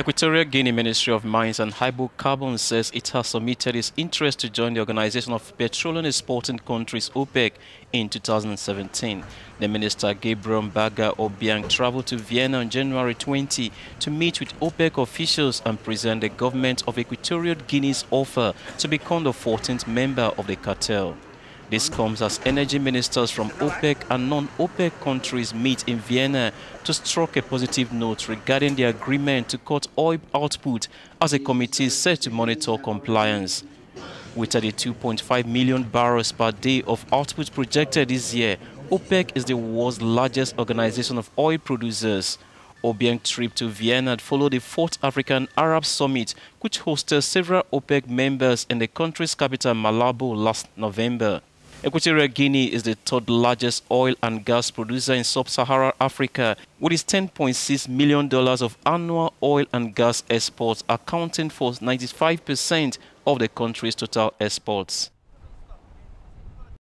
Equatorial Guinea Ministry of Mines and Hydrocarbons says it has submitted its interest to join the Organization of Petroleum Exporting Countries OPEC in 2017. The minister Gabriel Mbaga Obiang traveled to Vienna on January 20 to meet with OPEC officials and present the government of Equatorial Guinea's offer to become the 14th member of the cartel. This comes as energy ministers from OPEC and non-OPEC countries meet in Vienna to strike a positive note regarding the agreement to cut oil output as a committee set to monitor compliance. With 32.5 million barrels per day of output projected this year, OPEC is the world's largest organization of oil producers. Obiang's trip to Vienna followed the fourth African Arab Summit, which hosted several OPEC members in the country's capital Malabo last November. Equatorial Guinea is the third largest oil and gas producer in sub-Saharan Africa, with its $10.6 million of annual oil and gas exports accounting for 95% of the country's total exports.